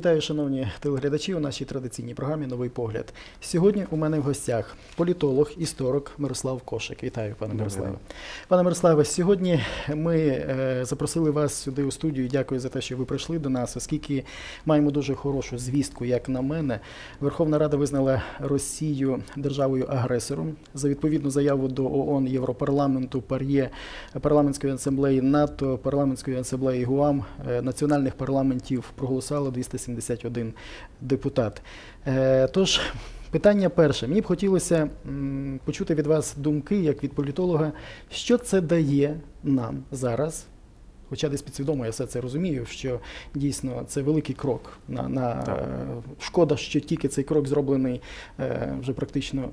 Вітаю, шановні телеглядачі, у нашій традиційній програмі Новий погляд. Сьогодні у мене в гостях політолог, історик Мирослав Кошик. Вітаю, пане Мирославе. Пане Мирославе, сьогодні ми е, запросили вас сюди у студію. Дякую за те, що ви прийшли до нас, оскільки маємо дуже хорошу звістку, як на мене. Верховна Рада визнала Росію державою агресором за відповідну заяву до ООН, Європарламенту, ПАРЄ, парламентської асамблеї НАТО, парламентської асамблеї ГУАМ, е, національних парламентів проголосувало 271 депутат. Е, Тож. Питання перше. Мені б хотілося почути від вас думки, як від політолога, що це дає нам зараз, хоча десь підсвідомо я все це розумію, що дійсно це великий крок. На, на, Так. е, шкода, що тільки цей крок зроблений е, вже практично,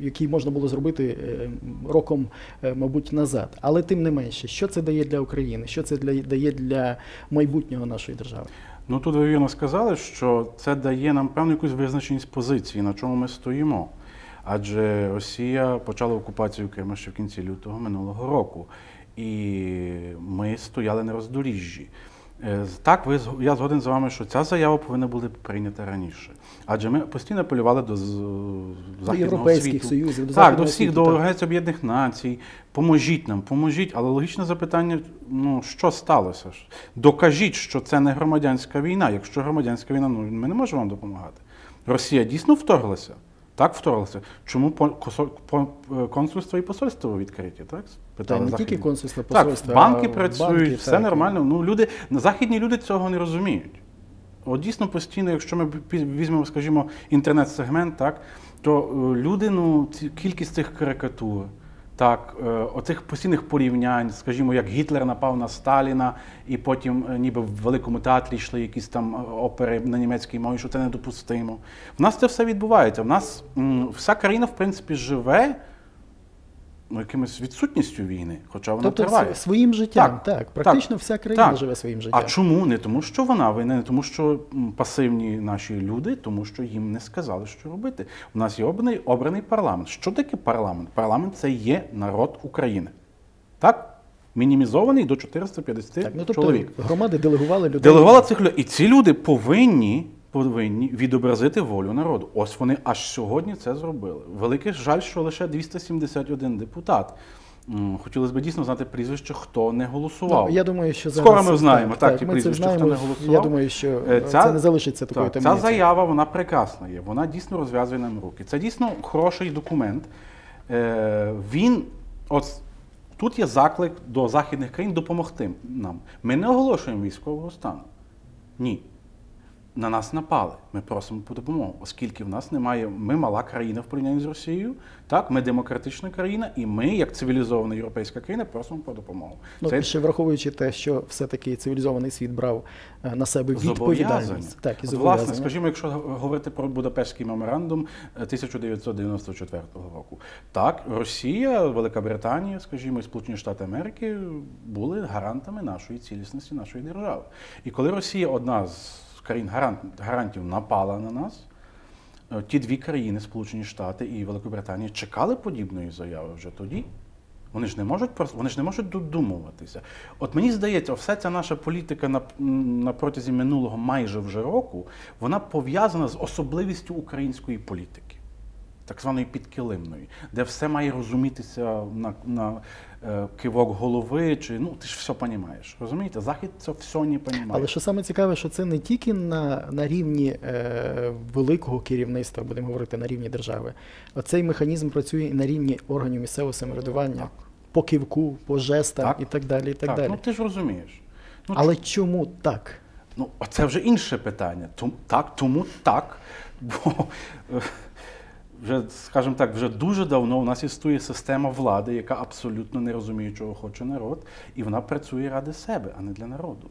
який можна було зробити е, роком, е, мабуть, назад. Але тим не менше, що це дає для України, що це для, дає для майбутнього нашої держави? Ну тут ви вірно сказали, що це дає нам певну якусь визначеність позиції, на чому ми стоїмо. Адже Росія почала окупацію Криму ще в кінці лютого минулого року, і ми стояли на роздоріжжі. Е, Так, ви я згоден з вами, що ця заява повинна була прийнята раніше. Адже ми постійно апелювали до західного європейських світу. союзів, до так, до всіх, світу, до. Організації Об'єднаних Націй. Поможіть нам, поможіть. Але логічне запитання: ну що сталося? Докажіть, що це не громадянська війна. Якщо громадянська війна, ну ми не можемо вам допомагати. Росія дійсно вторглася. Так, вторглася. Чому е, консульство і посольство відкриті? Так? Та Питали не західні. тільки консульство, Так, банки працюють, банки, все так. нормально. Ну, люди, західні люди цього не розуміють. От дійсно постійно, якщо ми візьмемо, скажімо, інтернет-сегмент, так, то е, люди, ну, ці, кількість цих карикатур, так, е, оцих постійних порівнянь, скажімо, як Гітлер напав на Сталіна, і потім е, ніби в великому театрі йшли якісь там е, опери на німецькій мові, що це недопустимо. В нас це все відбувається. В нас вся країна, в принципі, живе ну, якимось відсутністю війни, хоча вона Тобто триває. своїм життям, так. Так, Практично так, вся країна так. живе своїм життям. А чому? Не тому, що вона винна, не тому, що пасивні наші люди, тому що їм не сказали, що робити. У нас є обраний, обраний парламент. Що таке парламент? Парламент це є народ України. Так? Мінімізований до 450 Так, ну, тобто чоловік. громади делегували людей. Делегувала цих людей. І ці люди повинні, повинні відобразити волю народу. Ось вони аж сьогодні це зробили. Великий жаль, що лише 271 депутат. Хотілося б дійсно знати прізвище, хто не голосував. Ну, я думаю, що зараз Скоро ми знаємо, так, ті ми це прізвища, хто не голосував. Я думаю, що Е, е, ця- це не залишиться такою Так, ця заява вона прекрасна є. Вона дійсно розв'язує нам руки. Це дійсно хороший документ. Е, він, от тут є заклик до західних країн допомогти нам. Ми не оголошуємо військового стану. Ні. На нас напали. Ми просимо про допомогу, оскільки в нас немає. Ми мала країна в порівнянні з Росією. Так, ми демократична країна, і ми, як цивілізована європейська країна, просимо про допомогу. Ну, Це ще враховуючи те, що все-таки цивілізований світ брав е, на себе відповідальність. Так, і От, власне, скажімо, якщо говорити про Будапештський меморандум е, 1994 року, так, Росія, Велика Британія, скажімо, і Сполучені Штати Америки були гарантами нашої цілісності, нашої держави. І коли Росія, одна з країн гарантів, напала на нас. е, Ті дві країни, Сполучені Штати і Великобританія, чекали подібної заяви вже тоді. Вони ж не можуть вони ж не можуть додумуватися. От мені здається, вся ця наша політика на, на протязі минулого майже вже року, вона пов'язана з особливістю української політики, так званої підкилимної, де все має розумітися на, на е, кивок голови, чи ну ти ж все розумієш. Розумієте? Захід це все не розуміє. Але що саме цікаве, що це не тільки на, на рівні е, великого керівництва, будемо говорити, на рівні держави. Оцей механізм працює і на рівні органів місцевого самоврядування, Так. по кивку, по жестам Так. і так далі. І так далі. ну ти ж розумієш. Ну, Але чому так? Ну, це вже інше питання. Тому, так, тому так. Бо е, вже, скажімо так, вже дуже давно у нас існує система влади, яка абсолютно не розуміє, чого хоче народ, і вона працює ради себе, а не для народу.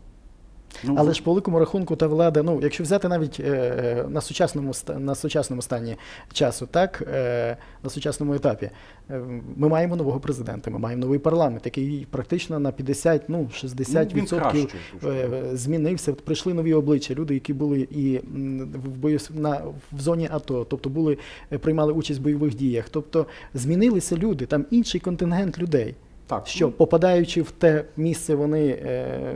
Ну, Але ж по великому рахунку та влада, ну якщо взяти навіть е, на сучасному на сучасному стані часу, так е, на сучасному етапі, е, ми маємо нового президента, ми маємо новий парламент, який практично на 50, ну 60 Ну, він кращий, е, змінився. Прийшли нові обличчя, люди, які були і в бою на в зоні АТО, тобто були е, приймали участь в бойових діях. Тобто змінилися люди, там інший контингент людей. Так. Що попадаючи в те місце, вони е,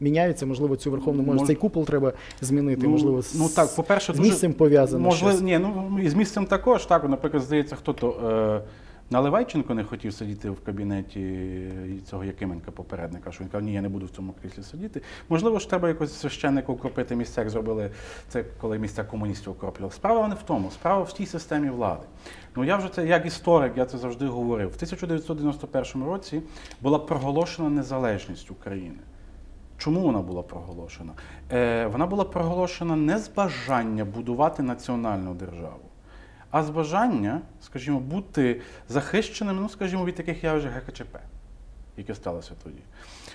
міняються. Можливо, цю верховну може Мож- цей купол треба змінити. можливо, з, ну так, по-перше, з дуже- місцем пов'язано. Можливо, щось. ні, ну і з місцем також. Так, наприклад, здається, хто то е, Наливайченко не хотів сидіти в кабінеті цього Якименка попередника, що він каже, ні, я не буду в цьому кріслі сидіти. Можливо, ж треба якось священника укропити місця, як зробили це, коли місця комуністів укроплювали. Справа не в тому, справа в тій системі влади. Ну я вже це як історик, я це завжди говорив. В 1991 році була проголошена незалежність України. Чому вона була проголошена? Е, вона була проголошена не з бажання будувати національну державу, а з бажання, скажімо, бути захищеним, ну, скажімо, від таких явищ ГКЧП, яке сталося тоді.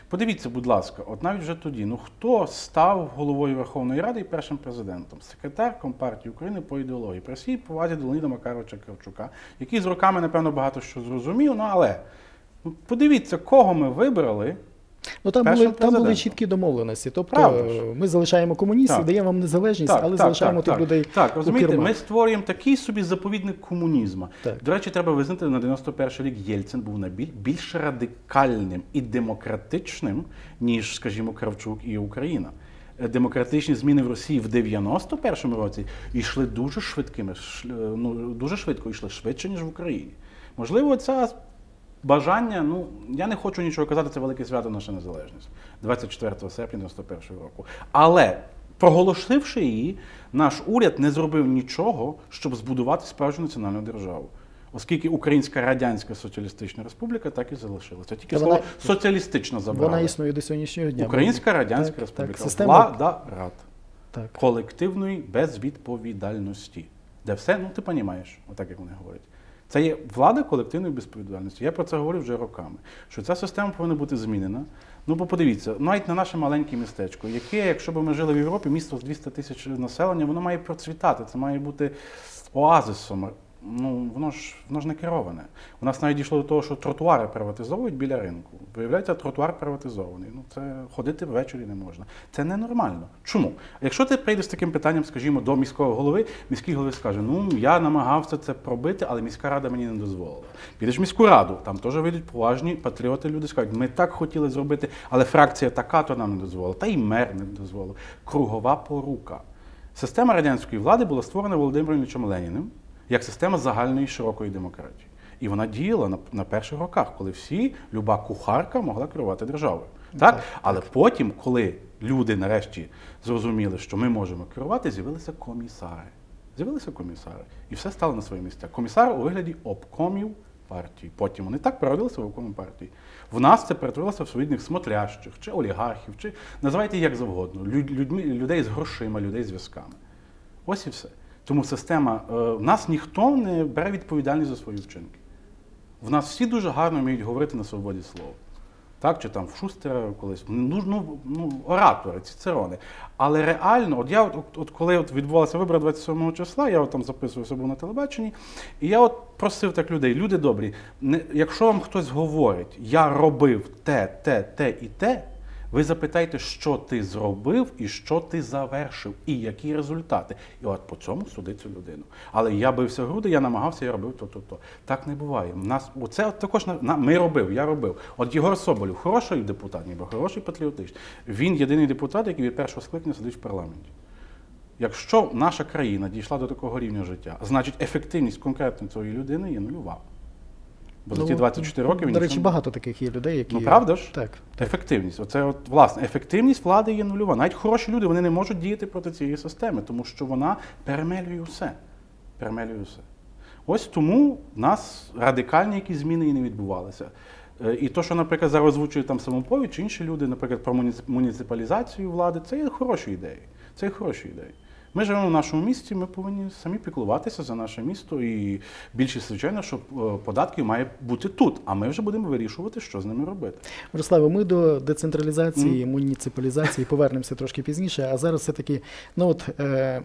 Подивіться, будь ласка, от навіть вже тоді, ну хто став головою Верховної Ради і першим президентом? Секретар Компартії України по ідеології, при всій повазі до Леоніда Макаровича Кравчука, який з роками, напевно, багато що зрозумів, ну але ну, подивіться, кого ми вибрали. Ну там були там були чіткі домовленості. Тобто Правда ми залишаємо комуністів, Так. даємо вам незалежність, але залишаємо тих так, людей. Так, розумієте, ми створюємо такий собі заповідник комунізму. Так. До речі, треба визнати, на 91-й рік Єльцин був більш радикальним і демократичним, ніж, скажімо, Кравчук і Україна. Е, Демократичні зміни в Росії в 91-му році йшли дуже швидкими, е, ну, дуже швидко йшли швидше, ніж в Україні. Можливо, це бажання, ну я не хочу нічого казати, це велике свято наша незалежність 24 серпня 91 року. Але проголосивши її, наш уряд не зробив нічого, щоб збудувати справжню національну державу. Оскільки Українська Радянська Соціалістична Республіка так і залишилася. Тільки Та слово вона- соціалістична забрали. Вона існує до сьогоднішнього дня. Українська Радянська Так, Республіка. Так, система, Влада рад так. колективної безвідповідальності. Де все, ну ти розумієш, отак як вони говорять. Це є влада колективної безповідальності. Я про це говорю вже роками. Що ця система повинна бути змінена. Ну, бо подивіться, навіть на наше маленьке містечко, яке, якщо б ми жили в Європі, місто з 200 тисяч населення, воно має процвітати. Це має бути оазисом. Ну, воно ж воно ж не кероване. У нас навіть дійшло до того, що тротуари приватизовують біля ринку. Виявляється, тротуар приватизований. Ну це ходити ввечері не можна. Це ненормально. Чому? Якщо ти прийдеш з таким питанням, скажімо, до міського голови, міський голова скаже: Ну я намагався це пробити, але міська рада мені не дозволила. Підеш в міську раду, там теж вийдуть поважні патріоти. Люди скажуть, ми так хотіли зробити, але фракція така, то нам не дозволила. Та й мер не дозволив. Кругова порука. Система радянської влади була створена Володимиром Іллічем Леніним як система загальної широкої демократії. І вона діяла на, на перших роках, коли всі, люба кухарка могла керувати державою. Так? Але потім, коли люди нарешті зрозуміли, що ми можемо керувати, з'явилися комісари. З'явилися комісари. І все стало на свої місця. Комісари у вигляді обкомів партії. Потім вони так переродилися в обкоми партії. В нас це перетворилося в своїх смотрящих, чи олігархів, чи називайте як завгодно, людьми, людей з грошима, людей з зв'язками. Ось і все. Тому система, е, в нас ніхто не бере відповідальність за свої вчинки. В нас всі дуже гарно вміють говорити на свободі слова. Так, чи там в Шустера колись, ну, ну, ну оратори, цицерони. Але реально, от я от, от коли от відбувалися вибори 27 числа, я от там записувався був на телебаченні, і я от просив так людей, люди добрі, не, якщо вам хтось говорить, я робив те, те, те і те, ви запитайте, що ти зробив і що ти завершив, і які результати. І от по цьому суди цю людину. Але я бився в груди, я намагався, я робив то, то, то. Так не буває. У нас оце також на, ми робив, я робив. От Єгор Соболєв, хороший депутат, ніби хороший патріотичний. Він єдиний депутат, який від першого скликання сидить в парламенті. Якщо наша країна дійшла до такого рівня життя, значить ефективність конкретно цієї людини є нульова. Бо за ті 24 роки він Ну, До речі, нічого багато таких є людей, які. Ну, правда ж? Так. Ефективність. Оце от власне ефективність влади є нульова. Навіть хороші люди вони не можуть діяти проти цієї системи, тому що вона перемелює все. Перемелює все. Ось тому в нас радикальні якісь зміни і не відбувалися. Е, І то, що, наприклад, зараз озвучує там самоповідь чи інші люди, наприклад, про муніципалізацію влади, це є хороші ідеї. Це є хороші ідеї. Ми живемо в нашому місті, ми повинні самі піклуватися за наше місто. І більшість, звичайно, що е, податків має бути тут. А ми вже будемо вирішувати, що з ними робити. Мирославе, ми до децентралізації, муніципалізації повернемося трошки пізніше, а зараз все-таки, ну от. Е,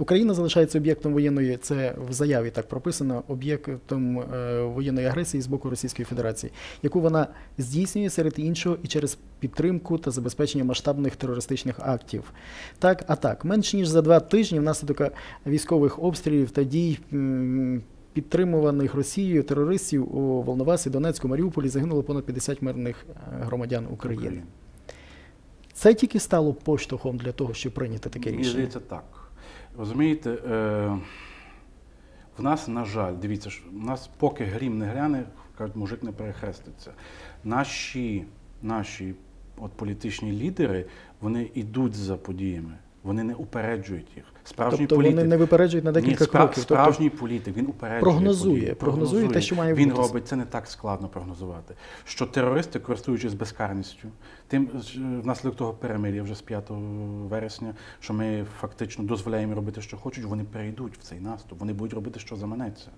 Україна залишається об'єктом воєнної, це в заяві так прописано, об'єктом е, воєнної агресії з боку Російської Федерації, яку вона здійснює серед іншого і через підтримку та забезпечення масштабних терористичних актів. Так, а так, менш ніж за два тижні внаслідок військових обстрілів та дій підтримуваних Росією терористів у Волновасі, Донецьку, Маріуполі загинуло понад 50 мирних е, громадян України. Це тільки стало поштовхом для того, щоб прийняти таке Мені рішення. здається так. Розумієте, е, в нас, на жаль, дивіться, в нас поки грім не гряне, кажуть, мужик не перехреститься. Наші, наші от політичні лідери, вони йдуть за подіями, вони не упереджують їх. Справжній Тобто політик, вони не випереджують на декілька ні, кроків. Тобто, Справжній політик, він упереджує Прогнозує, події, прогнозує те, що має Він відбутися. робить це не так складно прогнозувати. Що терористи, користуючись безкарністю, тим е, внаслідок того перемир'я вже з 5 вересня, що ми фактично дозволяємо робити, що хочуть, вони перейдуть в цей наступ, вони будуть робити, що заманеться.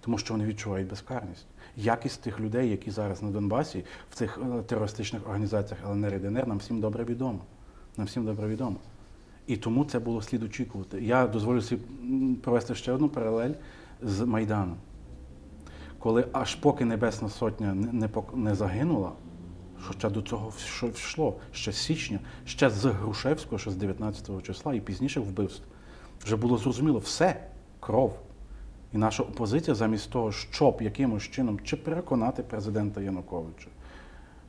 Тому що вони відчувають безкарність. Якість тих людей, які зараз на Донбасі, в цих е, терористичних організаціях ЛНР і ДНР, нам всім добре відомо. Нам всім добре відомо. І тому це було слід очікувати. Я дозволю собі провести ще одну паралель з Майданом. Коли аж поки Небесна Сотня не, не, загинула, хоча до цього йшло ще з січня, ще з Грушевського, ще з 19 числа і пізніше вбивств, вже було зрозуміло все, кров. І наша опозиція, замість того, щоб якимось чином чи переконати президента Януковича,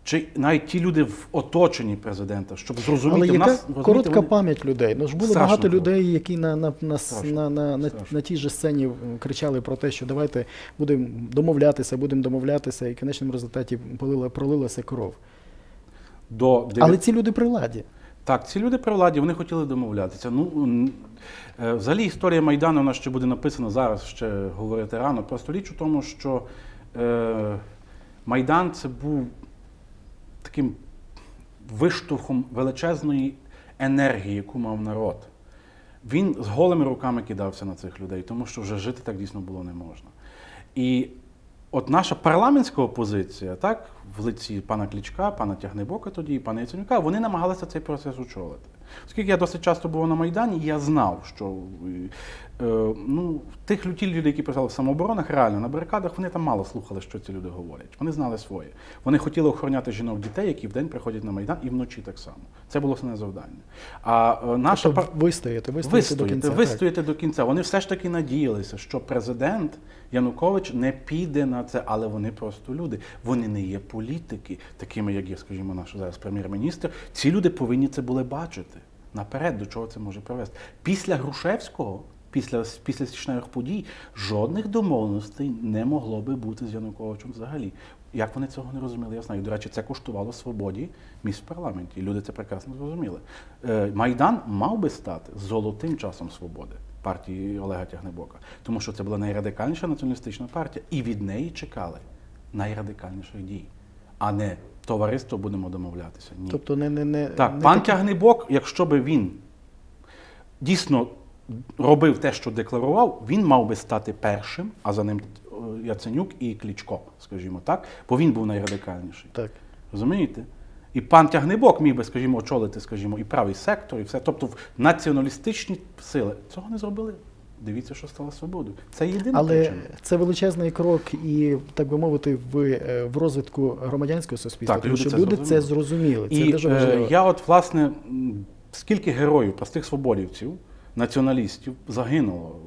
чи навіть ті люди в оточенні президента, щоб зрозуміти, Але в яка нас розумієте, коротка вони- пам'ять людей. Ну ж було Страшно багато було. людей, які на, на, на, Страшно. на, на, на, на тій же сцені кричали про те, що давайте будемо домовлятися, будемо домовлятися, і в кінечному результаті полила, пролилася кров. до Але ці люди при владі. Так, ці люди при владі, вони хотіли домовлятися. Ну, е, взагалі історія Майдану вона ще буде написана зараз, ще говорити рано. Просто річ у тому, що е, Майдан це був таким виштовхом величезної енергії, яку мав народ. Він з голими руками кидався на цих людей, тому що вже жити так дійсно було не можна. І от наша парламентська опозиція, так, в лиці пана Клічка, пана Тягнебока тоді і пана Яценюка, вони намагалися цей процес очолити. Оскільки я досить часто був на Майдані, я знав, що е, ну, тих лю- ті які писали в самооборонах, реально на барикадах, вони там мало слухали, що ці люди говорять. Вони знали своє. Вони хотіли охороняти жінок дітей, які вдень приходять на Майдан, і вночі так само. Це було основне завдання. А е, наша Тобто пар- вистояти, вистояти, до Вистояти, кінця. так. вистояти до кінця. Вони все ж таки надіялися, що президент Янукович не піде на це, але вони просто люди. Вони не є політики, такими, як є, скажімо, наш зараз прем'єр-міністр. Ці люди повинні це були бачити наперед, до чого це може привести. Після Грушевського, після, після січневих подій, жодних домовленостей не могло би бути з Януковичем взагалі. Як вони цього не розуміли, я знаю. До речі, це коштувало свободі місць в парламенті. Люди це прекрасно зрозуміли. Е, Майдан мав би стати золотим часом свободи партії Олега Тягнебока, тому що це була найрадикальніша націоналістична партія, і від неї чекали найрадикальніших дій, а не товариство будемо домовлятися. Ні. Тобто не, не, не, Так, не пан такі- Тягнебок, якщо би він дійсно робив те, що декларував, він мав би стати першим, а за ним е, Яценюк і Клічко, скажімо так, бо він був найрадикальніший. Так. Розумієте? І пан Тягнебок міг би, скажімо, очолити, скажімо, і правий сектор, і все. Тобто в націоналістичні сили цього не зробили. Дивіться, що стало свободою. Це єдина Але причина. це величезний крок і, так би мовити, в, е, в розвитку громадянського суспільства, Так, тому люди що це люди зрозуміли. це зрозуміли. Це І дуже е, важливо. я, от, власне, скільки героїв, простих свободівців, націоналістів загинуло,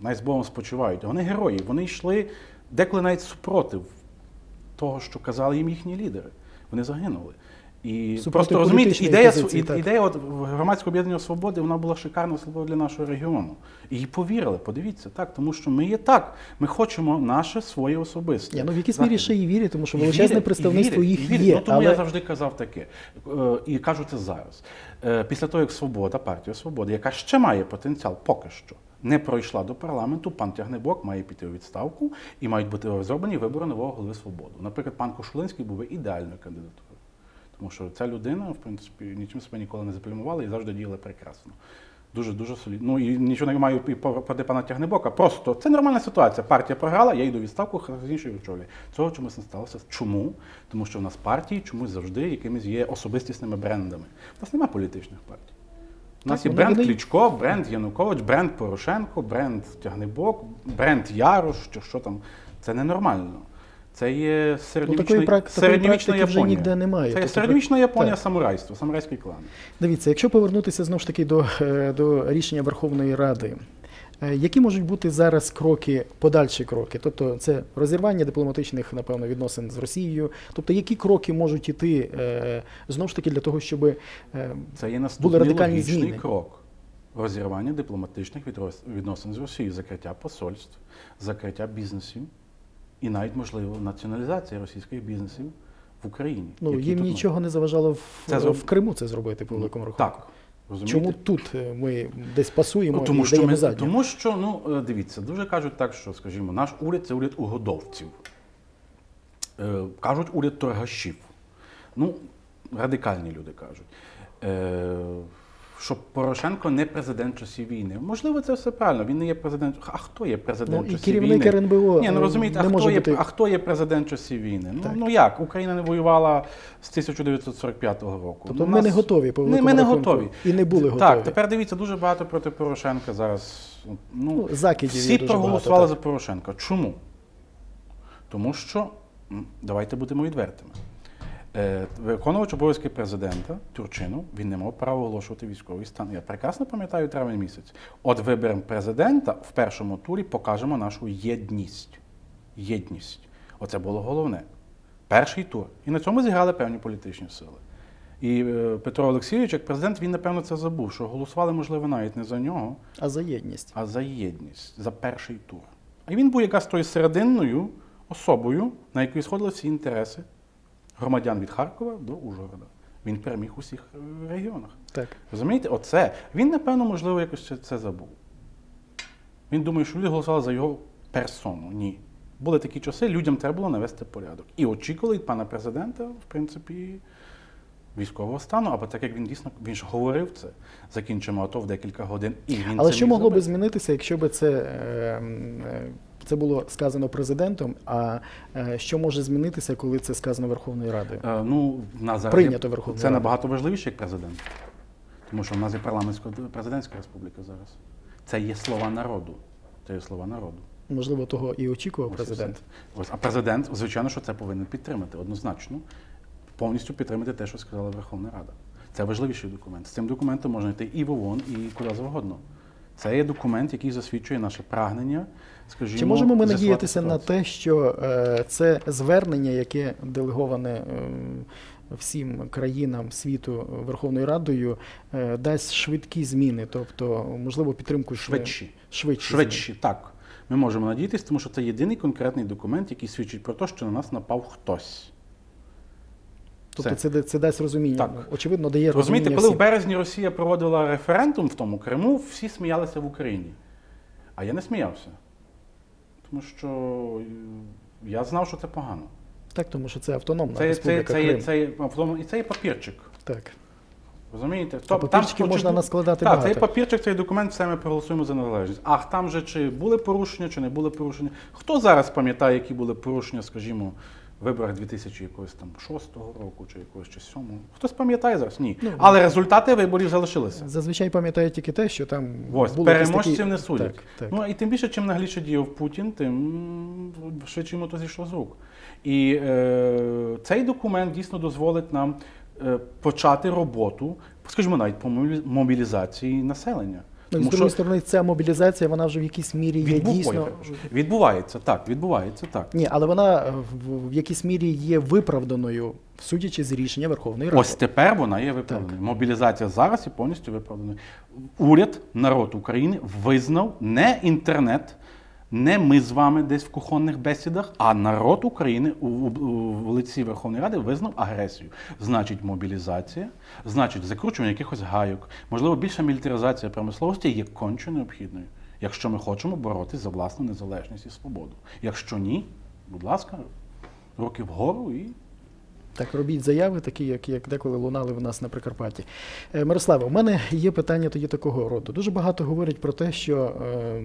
най з Богом спочивають. Вони герої, вони йшли деколи навіть супротив того, що казали їм їхні лідери. Вони загинули. І Супроти просто розумієте, ідея, позиції, ідея от громадського об'єднання свободи вона була шикарна свобода для нашого регіону. І їй повірили, подивіться, так, тому що ми є так. Ми хочемо наше своє особисте. Ні, ну в якійсь мірі ще і вірять, тому що величезне представництво їх і вірять. є. Ну, тому але... я завжди казав таке. Е, І кажу це зараз. Е, Після того, як Свобода, партія Свобода, яка ще має потенціал поки що, не пройшла до парламенту, пан Тягнебок має піти у відставку і мають бути розроблені вибори нового голови свободи. Наприклад, пан Кошулинський був би ідеальною кандидатурою. Тому що ця людина, в принципі, нічим себе ніколи не заплюмувала і завжди діяла прекрасно. Дуже дуже солідно. Ну і нічого не маю і проти пана Тягнебока. Просто це нормальна ситуація. Партія програла, я йду у відставку, інший очолює. Цього чомусь не сталося. Чому? Тому що в нас партії чомусь завжди якимись є особистісними брендами. У нас немає політичних партій. У нас Так, є бренд Кличко, бренд Янукович, бренд Порошенко, бренд Тягнебок, бренд Ярош, чи що там. Це ненормально. Це є середньовічна, Ну, прак- такої середньовічна практики вже ніде немає. Це є Тобто, середньовічна Японія, так. самурайство, самурайський клан. Дивіться, якщо повернутися знову ж таки до, е, до рішення Верховної Ради, Е, Які можуть бути зараз кроки, подальші кроки? Тобто це розірвання дипломатичних, напевно, відносин з Росією. Тобто, які кроки можуть іти е, знову ж таки для того, щоб Це є наступний радикальні логічний зміни. крок. Розірвання дипломатичних відносин з Росією, закриття посольств, закриття бізнесів і навіть, можливо, націоналізація російських бізнесів в Україні. ну, їм нічого не заважало в, Це в Криму це зробити по великому рахунку? Так. Розумієте? Чому тут е, ми десь пасуємо Ну, тому, і що ми, задню? тому що, ну, е, дивіться, дуже кажуть так, що, скажімо, наш уряд це уряд угодовців. Е, кажуть, уряд торгашів. Ну, радикальні люди кажуть. Е, що Порошенко не президент часів війни. Можливо, це все правильно. Він не є президент. А хто є президент Ну, часів війни? РНБО Ні, ну розумієте, а не хто, може є, а хто є президент часів війни? Ну, Так. ну як? Україна не воювала з 1945 року. Тобто Ну, ми нас- не готові по великому Ми не готові. І не були готові. Так, тепер дивіться, дуже багато проти Порошенка зараз. Ну, Ну, закидів всі дуже проголосували багато, за Порошенка. Чому? Тому що, давайте будемо відвертими. Е, Виконувач обов'язки президента Турчинов, він не мав права оголошувати військовий стан. Я прекрасно пам'ятаю травень місяць. От виберемо президента в першому турі, покажемо нашу єдність. Єдність. Оце було головне. Перший тур. І на цьому зіграли певні політичні сили. І е, Петро Олексійович, як президент, він напевно це забув, що голосували, можливо, навіть не за нього, А за єдність. а за єдність, за перший тур. І він був якраз тою серединною особою, на якій сходили всі інтереси громадян від Харкова до Ужгорода. Він переміг у всіх е, регіонах. Так. Розумієте, оце. Він, напевно, можливо, якось це, це забув. Він думає, що люди голосували за його персону. Ні. Були такі часи, людям треба було навести порядок. І очікували від пана президента, в принципі, військового стану, або так як він дійсно він ж говорив це, закінчимо АТО в декілька годин. І він Але що могло би змінитися, якщо би це, е, е, це було сказано президентом? А е, що може змінитися, коли це сказано Верховною Радою? Е, Ну, в нас зараз Прийнято Верховною Це набагато важливіше, як президент. Тому що в нас є парламентсько-президентська республіка зараз. Це є слова народу. Це є слова народу. Можливо, того і очікував Ось президент. Ось. А президент, звичайно, що це повинен підтримати однозначно. Повністю підтримати те, що сказала Верховна Рада. Це важливіший документ. З цим документом можна йти і в ООН, і куди завгодно. Це є документ, який засвідчує наше прагнення. Скажімо, Чи можемо ми надіятися на те, що е, це звернення, яке делеговане е, всім країнам світу Верховною Радою, е, дасть швидкі зміни, тобто, можливо, підтримку Швидші. швидші? Швидші, так. Ми можемо надіятися, тому що це єдиний конкретний документ, який свідчить про те, що на нас напав хтось. Тобто Все. це, це дасть розуміння. Так. Очевидно, дає Розумієте, розуміння коли в березні Росія проводила референдум в тому Криму, всі сміялися в Україні. А я не сміявся. Тому що е, я знав, що це погано. Так, тому що це автономна Це, це, республіка це, Крим. це, це, автоном- і це є папірчик. Так. Розумієте? А папірчиків можна наскладати так, багато. цей папірчик, цей документ, все ми проголосуємо за незалежність. Ах, там же чи були порушення, чи не були порушення. Хто зараз пам'ятає, які були порушення, скажімо, виборах 2006 року, чи якогось чи 7 Хтось пам'ятає зараз? Ні. Ну, Але результати виборів залишилися. Зазвичай пам'ятаю тільки те, що там Ось, якісь переможців такі... не судять. Так, так. Ну і тим більше, чим нагліше діяв Путін, тим швидше йому то зійшло з рук. І е, цей документ дійсно дозволить нам е, почати роботу, скажімо, навіть по мобілі- мобілізації населення. Ну, з Тому другої що сторони, ця мобілізація, вона вже в якійсь мірі є відбу- дійсно. Ой, відбувається так, відбувається так. Ні, але вона е, в, в якійсь мірі є виправданою, судячи з рішення Верховної Ради. Ось тепер вона є виправданою. Мобілізація зараз і повністю виправданою. Уряд, народ України визнав не інтернет, не ми з вами десь в кухонних бесідах, а народ України у, у, у лиці Верховної Ради визнав агресію. Значить, мобілізація, значить, закручування якихось гайок, можливо, більша мілітаризація промисловості є конче необхідною, якщо ми хочемо боротися за власну незалежність і свободу. Якщо ні, будь ласка, руки вгору і Так, робіть заяви, такі, як, як деколи лунали в нас на Прикарпатті. Е, Мирославе, у мене є питання тоді такого роду. Дуже багато говорять про те, що е,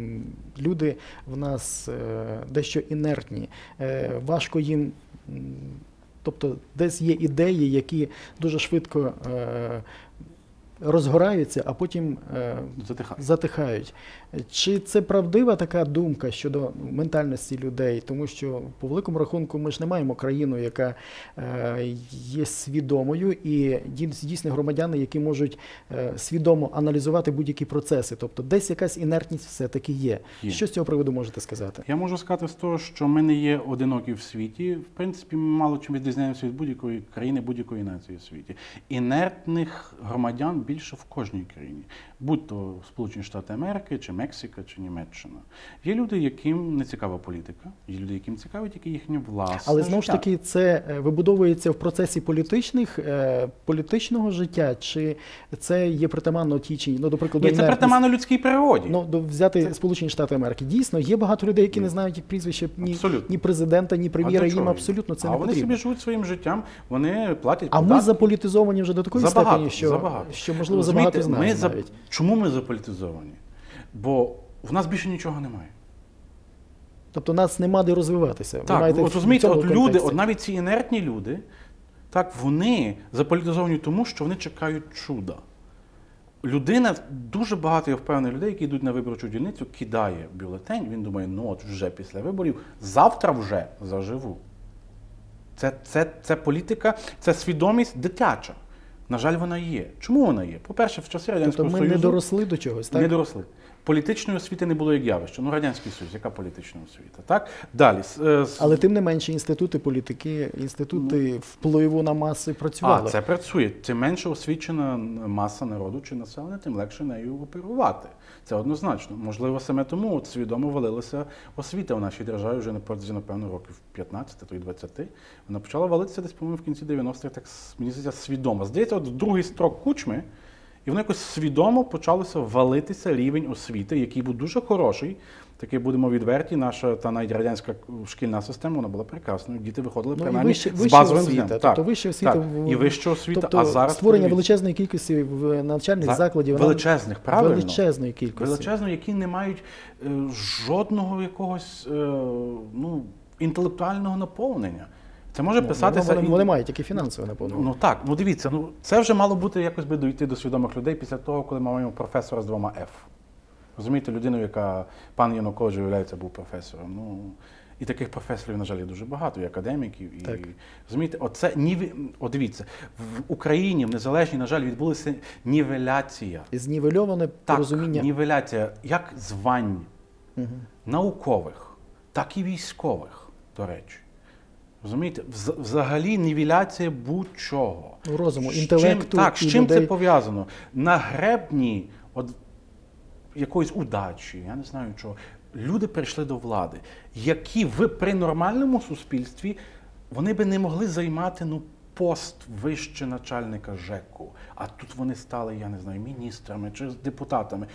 люди в нас е, дещо інертні, е, важко їм. Тобто десь є ідеї, які дуже швидко е, розгораються, а потім е, Затихає. затихають. Чи це правдива така думка щодо ментальності людей? Тому що по великому рахунку ми ж не маємо країну, яка е, є свідомою, і дійс- дійсно громадяни, які можуть е, свідомо аналізувати будь-які процеси. Тобто десь якась інертність все-таки є. Є. Що з цього приводу можете сказати? Я можу сказати з того, що ми не є одинокі в світі. В принципі, ми мало чим відрізняємося від будь-якої країни, будь-якої нації в світі. Інертних громадян більше в кожній країні, будь то Сполучені Штати Америки, чи Мексика, чи Німеччина. Є люди, яким не цікава політика, є люди, яким цікавить тільки їхнє власне. Але знову ж таки, це е, вибудовується в процесі політичних е, політичного життя, чи це є притаманно тій чи ні? ну, до прикладу, Ні, це притаманно людській природі. Ну, до взяти Сполучені Штати Америки. Дійсно, є багато людей, які не знають їх прізвища ні, Абсолютно. ні президента, ні прем'єра. Їм абсолютно це а не вони собі живуть своїм життям, вони платять А ми заполітизовані вже до такої Забагато, степені, що, забагато. що можливо забагато знаємо ми за... навіть. Чому ми заполітизовані? Бо в нас більше нічого немає. Тобто нас нема де розвиватися. Так, маєте от розумієте, от люди, контексті. от навіть ці інертні люди, так, вони заполітизовані тому, що вони чекають чуда. Людина, дуже багато я впевнений людей, які йдуть на виборчу дільницю, кидає бюлетень, він думає, ну от вже після виборів, завтра вже заживу. Це, це, це політика, це свідомість дитяча. На жаль, вона є. Чому вона є? По-перше, в часи Радянського Тобто ми Союзу не доросли до чогось, так? не доросли. Політичної освіти не було як явища. Ну, Радянський Союз, яка політична освіта? Так? Далі. е, Але тим не менше інститути політики, інститути впливу на маси працювали. А, це працює. Тим менше освічена маса народу чи населення, тим легше нею оперувати. Це однозначно. Можливо, саме тому от свідомо валилася освіта в нашій державі вже на протязі, напевно, років 15, то й 20. Вона почала валитися десь, по-моєму, в кінці 90-х, так мені здається, свідомо. Здається, от другий строк кучми, і воно якось свідомо почалося валитися рівень освіти, який був дуже хороший. Такий будемо відверті, наша та навіть радянська шкільна система вона була прекрасною. Діти виходили Ну, принаймні вище- з вища базовим освіта, тобто вища освіта так, в- і вища освіта, тобто а зараз створення подивіться. величезної кількості в навчальних За- закладів вона- величезних, правильно? величезної кількості. Величезно, які не мають е, жодного якогось е, ну, інтелектуального наповнення. Це може Ну, писатися. вони, і- вони мають тільки фінансове наповнення. Ну так, ну дивіться, ну це вже мало бути якось би дійти до свідомих людей після того, коли ми маємо професора з двома F. Розумієте, людину, яка пан Янукович, виявляється, був професором. Ну, і таких професорів, на жаль, є дуже багато, і академіків. І, Так. розумієте, оце ніві... От дивіться, в Україні, в незалежній, на жаль, відбулася нівеляція. Знівельоване Так, порозуміння. нівеляція як звань Мгм. наукових, так і військових, до речі. Розумієте, взагалі нівеляція будь-чого. Розуму, З інтелекту Чим, так, з чим це пов'язано? На гребні от, якоїсь удачі, я не знаю чого, люди прийшли до влади, які в при нормальному суспільстві вони би не могли займати ну, пост вище начальника ЖЕКу. А тут вони стали, я не знаю, міністрами чи депутатами.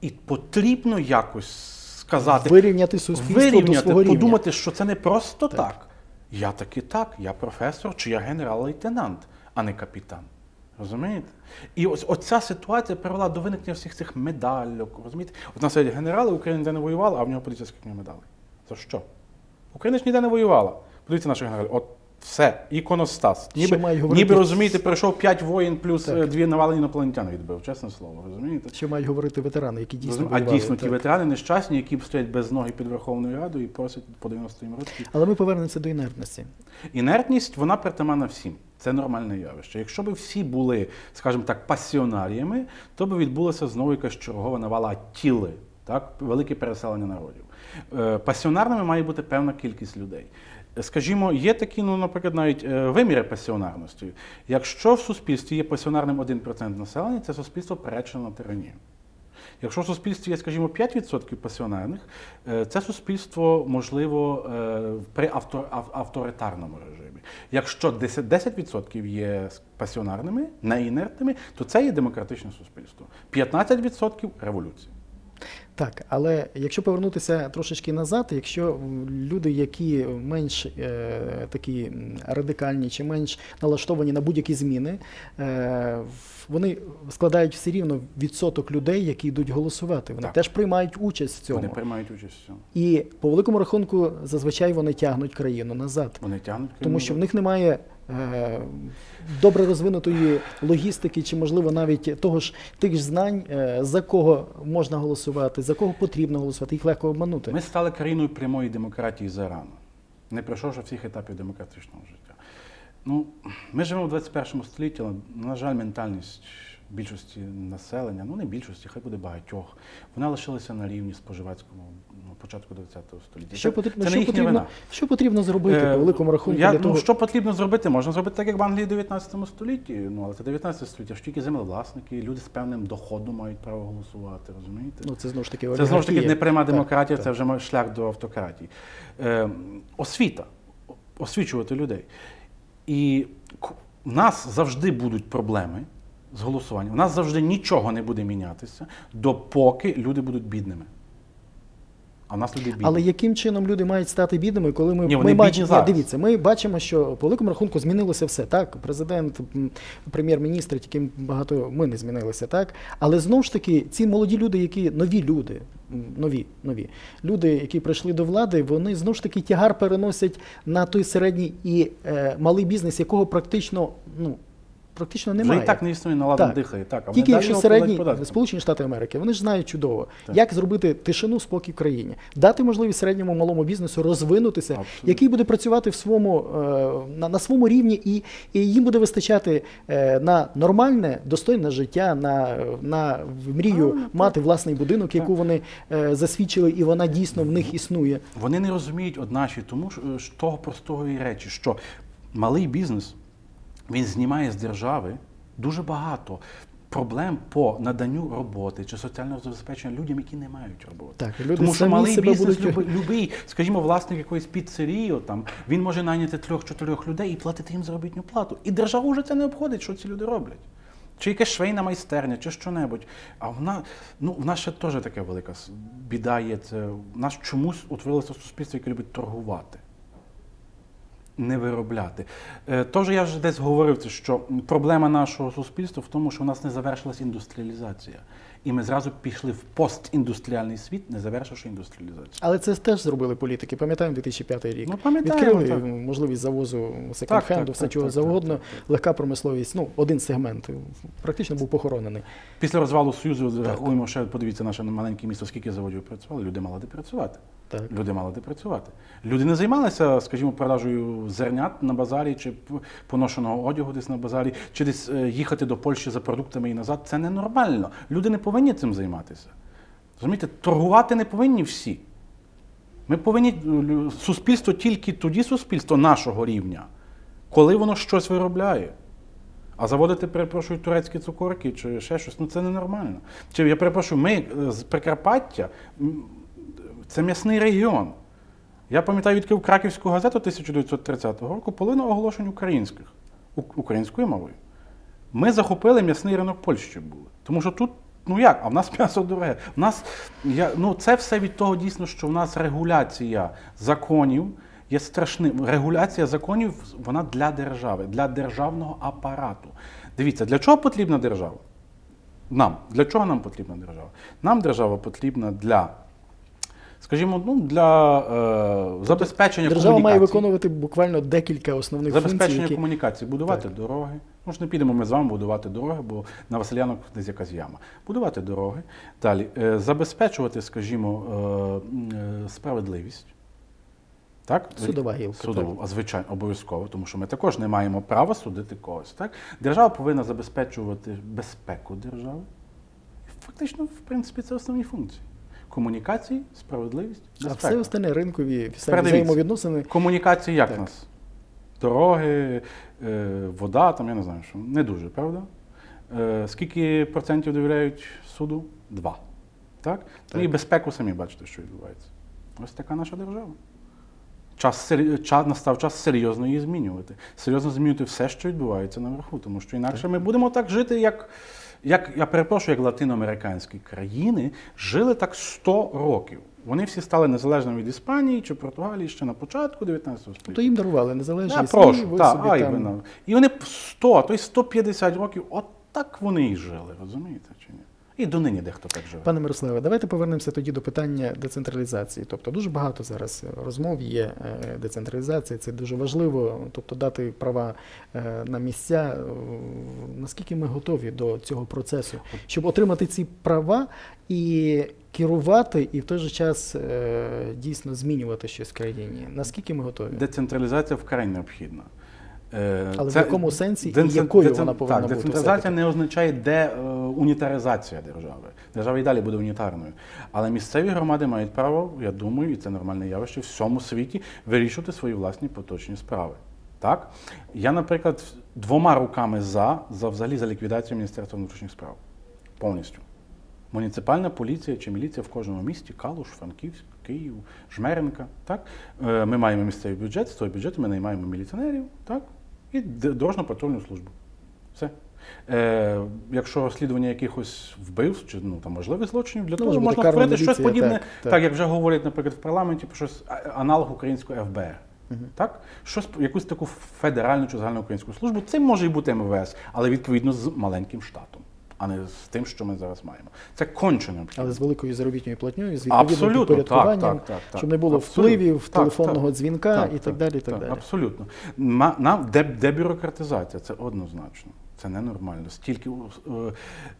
І потрібно якось сказати, Вирівняти суспільство до вирівняти, свого рівня. подумати, що це не просто так. Я таки так, я професор чи я генерал-лейтенант, а не капітан. Розумієте? І ось оця ситуація привела до виникнення всіх цих медальок. Розумієте? От нас сидять генерали, Україна ніде не воювала, а в нього подивіться, скільки медалей. За що? Україна ж ніде не воювала. Подивіться наших генералів. От все, іконостас. Ніби, ніби розумієте, пройшов 5 воїн плюс Так. е, дві навалені інопланетяни відбив, чесне слово. Розумієте? Що мають говорити ветерани, які дійсно Розумієте? а дійсно ті ветерани нещасні, які стоять без ноги під Верховною Радою і просять по 90 їм років. Але ми повернемося до інертності. Інертність вона притаманна всім. Це нормальне явище. Якщо б всі були, скажімо так, пасіонаріями, то б відбулася знову якась чергова навала тіли, так? велике переселення народів. Е, Пасіонарними має бути певна кількість людей. Скажімо, є такі, ну, наприклад, навіть е, виміри пасіонарності. Якщо в суспільстві є пасіонарним 1% населення, це суспільство перечено на тиранію. Якщо в суспільстві є, скажімо, 5% пасіонарних, е, це суспільство можливо е, при авто- ав- авторитарному режимі. Якщо 10%, 10% є пасіонарними, неінертними, то це є демократичне суспільство. 15% революція. Так, але якщо повернутися трошечки назад, якщо люди, які менш е, такі радикальні чи менш налаштовані на будь-які зміни, е, вони складають все рівно відсоток людей, які йдуть голосувати. Вони Так. теж приймають участь в цьому. Вони приймають участь в цьому. І по великому рахунку зазвичай вони тягнуть країну назад. Вони тягнуть Тому що в них немає добре розвинутої логістики, чи можливо навіть того ж тих ж знань, е, за кого можна голосувати, за кого потрібно голосувати, їх легко обманути. Ми стали країною прямої демократії зарано, не пройшовши всіх етапів демократичного життя. Ну, ми живемо в 21 столітті, але, на жаль, ментальність більшості населення, ну не більшості, хай буде багатьох, вона лишилася на рівні споживацького ну, початку 20 століття. Що потрібно, це не що їхня потрібно, вина. що потрібно зробити Е, по великому рахунку Я, для того, ну, що потрібно зробити? Можна зробити так, як в Англії в 19 столітті. Ну, але це 19 століття, що тільки землевласники, люди з певним доходом мають право голосувати, розумієте? ну це знову ж таки Це знову ж таки не пряма демократія, так. це вже ма- шлях до автократії. Е, освіта, освічувати людей. І в нас завжди будуть проблеми з голосуванням. У нас завжди нічого не буде мінятися, допоки люди будуть бідними. А в нас люди бідні. Але яким чином люди мають стати бідними, коли ми, Ні, ми бачимо, дивіться, ми бачимо, що по великому рахунку змінилося все. Так, президент, прем'єр-міністр, тільки багато ми не змінилися, так. Але знову ж таки, ці молоді люди, які нові люди, нові, нові люди, які прийшли до влади, вони знову ж таки тягар переносять на той середній і е, малий бізнес, якого практично, ну. Практично Вже немає. і так не існує, наладно Так. дихає. Так, а Тільки якщо середні. Сполучені Штати Америки, вони ж знають чудово, Так. як зробити тишину, спокій в країні, дати можливість середньому малому бізнесу розвинутися, Абсолютно. який буде працювати в своєму е, на, на своєму рівні, і, і їм буде вистачати е, на нормальне, достойне життя, на, на мрію так. мати власний будинок, яку вони е, засвідчили, і вона дійсно в них існує. Вони не розуміють одначе тому що, того простого і речі, що малий бізнес він знімає з держави дуже багато проблем по наданню роботи чи соціального забезпечення людям, які не мають роботи. Так, люди тому що самі малий себе бізнес, будуть- любий, скажімо, власник якоїсь піцерії, там він може найняти трьох-чотирьох людей і платити їм заробітну плату. І держава вже це не обходить, що ці люди роблять. Чи якась швейна майстерня, чи що-небудь. А вона, ну, в нас ще теж така велика біда є. Це в нас чомусь утворилося суспільство, яке любить торгувати. Не виробляти. Е, Тож я вже десь говорив, що проблема нашого суспільства в тому, що у нас не завершилась індустріалізація. І ми зразу пішли в постіндустріальний світ, не завершивши індустріалізацію. Але це теж зробили політики. Пам'ятаємо 2005 рік. Ну, пам'ятаємо, Відкрили так. можливість завозу секонд-хенду, все так, чого так, завгодно. так, так, Легка промисловість. Ну, один сегмент практично був похоронений. Після розвалу Союзу рахуємо ще, подивіться, наше маленьке місто, скільки заводів працювали, люди мали де працювати. Так. Люди мали де працювати. Люди не займалися, скажімо, продажею зернят на базарі чи поношеного одягу десь на базарі, чи десь е, їхати до Польщі за продуктами і назад. Це ненормально. Люди не повинні цим займатися. Розумієте, торгувати не повинні всі. Ми повинні е, суспільство тільки тоді суспільство нашого рівня, коли воно щось виробляє. А заводити, перепрошую, турецькі цукорки чи ще щось, ну це ненормально. Чи я перепрошую, ми е, з Прикарпаття, це м'ясний регіон. Я пам'ятаю, відкрив Краківську газету 1930 року, половина оголошень українських, українською мовою. Ми захопили м'ясний ринок Польщі були. Тому що тут, ну як, а в нас м'ясо дороге. В нас, я, ну, це все від того дійсно, що в нас регуляція законів є страшним. Регуляція законів вона для держави, для державного апарату. Дивіться, для чого потрібна держава? Нам. Для чого нам потрібна держава? Нам держава потрібна для, скажімо, ну, для е, забезпечення Держава має виконувати буквально декілька основних функцій, Забезпечення які комунікації, будувати дороги. Ну ж не підемо ми з вами будувати дороги, бо на Василянок десь якась яма. Будувати дороги. Далі е, забезпечувати, скажімо, е, е, справедливість. Так? Судова гілка, Судову, а звичайно, обов'язково, тому що ми також не маємо права судити когось. Так? Держава повинна забезпечувати безпеку держави. Фактично, в принципі, це основні функції. Комунікації, справедливість, а все остальне ринкові взаємовідносини. Комунікації як Так. нас? Дороги, е, вода, там я не знаю, що. Не дуже, правда? Е, скільки процентів довіряють суду? Два. Так? Так. І безпеку самі бачите, що відбувається. Ось така наша держава. Час, час, настав час серйозно її змінювати. Серйозно змінювати все, що відбувається наверху. Тому що інакше ми будемо так жити, як, як я перепрошую, як латиноамериканські країни жили так 100 років. Вони всі стали незалежними від Іспанії чи Португалії ще на початку 19 століття. То їм дарували Я незалежність. прошу, і ви та, собі а, там- І вони б 100, а то й 150 років, от так вони і жили, розумієте чи ні? І донині дехто так живе. Пане Мирославе, давайте повернемося тоді до питання децентралізації. Тобто дуже багато зараз розмов є е, децентралізації, це дуже важливо, тобто дати права е, на місця. Наскільки ми готові до цього процесу, щоб отримати ці права і керувати, і в той же час е, дійсно змінювати щось в країні? Наскільки ми готові? Децентралізація вкрай необхідна. Е, Але в якому сенсі і якою вона повинна так, бути Децентралізація не означає де е, унітаризація держави. Держава і далі буде унітарною. Але місцеві громади мають право, я думаю, і це нормальне явище в всьому світі вирішувати свої власні поточні справи. Так? Я, наприклад, двома руками за, за взагалі за ліквідацію Міністерства внутрішніх справ. Повністю. Муніципальна поліція чи міліція в кожному місті, Калуш, Франківськ, Київ, Жмеренка. Так? Е, Ми маємо місцевий бюджет, з того бюджету ми наймаємо міліціонерів так? І дорожньо патрульну службу. Все. Е, якщо розслідування якихось вбивств чи ну, там, можливих злочинів, для Ну, того можна створити щось подібне, так, так, так. як вже говорять, наприклад, в парламенті, про щось аналог українського ФБР. Так? Щось, якусь таку федеральну чи загальноукраїнську службу. Це може і бути МВС, але відповідно з маленьким штатом, а не з тим, що ми зараз маємо. Це конче необхідно. Але з великою заробітною платньою, з відповідним так, підпорядкуванням, так, так, так. щоб не було Абсолютно. впливів, Так, телефонного так. дзвінка і так далі. І так далі. Абсолютно. Нам де- дебюрократизація це однозначно. Це ненормально. Стільки, е,